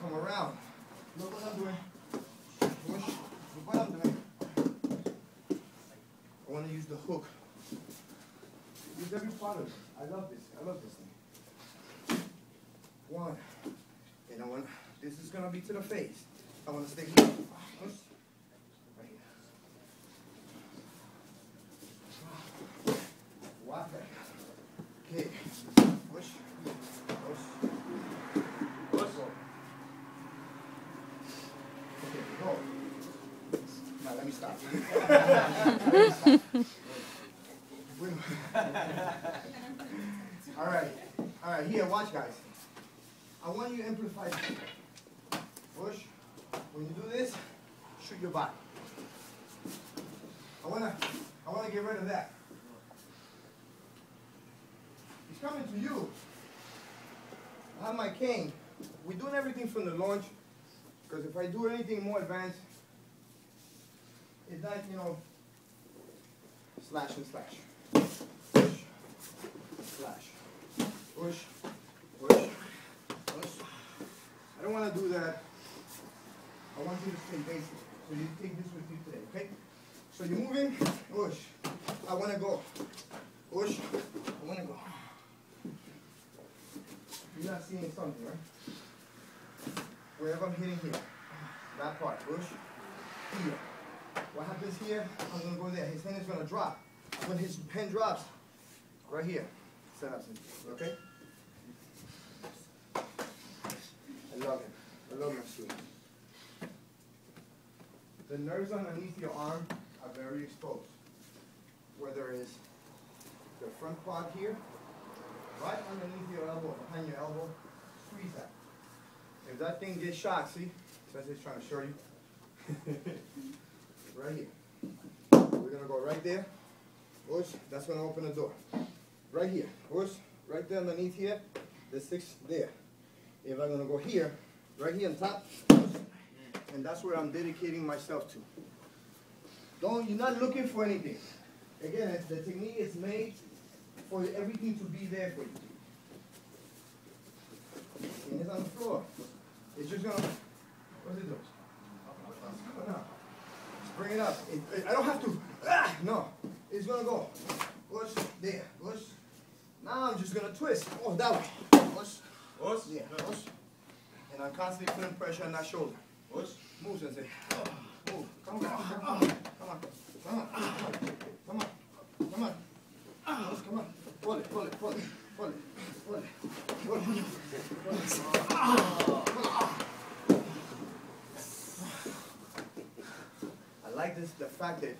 come around. Look what I'm doing. Push. Look what I'm doing. I want to use the hook. Use every part of it. I love this. I love this thing. One. And I want, this is going to be to the face. I want to stay. Push. Right here. Walk back. Okay. Push. Push. Push. Okay, go. Now let me stop. All right, all right, here, watch guys. I want you to amplify this. Push. When you do this, shoot your body. I wanna, I wanna get rid of that. He's coming to you. I have my cane. We're doing everything from the launch, because if I do anything more advanced, it's like, you know, slash and slash. Push, slash, push, push, push. I don't want to do that. I want you to stay basic. So you take this with you today, okay? So you're moving, push. I want to go. Push, I want to go. You're not seeing something, right? Wherever I'm hitting here, that part, push, here. What happens here, I'm gonna go there. His hand is gonna drop. When his hand drops, right here, set up, okay? I love it. I love my students. The nerves underneath your arm are very exposed. Whether it's the front quad here, right underneath your elbow, behind your elbow, squeeze that. If that thing gets shot, see, Sensei's trying to show you. right here. We're gonna go right there. Push, that's gonna open the door. Right here, push, right there underneath here, the six there. If I'm gonna go here, right here on top, push, and that's where I'm dedicating myself to. Don't, you're not looking for anything. Again, the technique is made for everything to be there for you. And it's on the floor. It's just gonna, what's it do? Come on. Just bring it up. It, it- I don't have to, ah, no. It's gonna go. Push, there, push. Now I'm just gonna twist. Oh, that way. Push. Push. Yeah, push. And I'm constantly putting pressure on that shoulder. Push. Move, Sensei. Move. Come on. Come on. Come on. Come on. Come on. Come on. Push, come on. Pull it, pull it, pull it. Pull it. Pull it. Pull it. Pull it. I like this, the fact that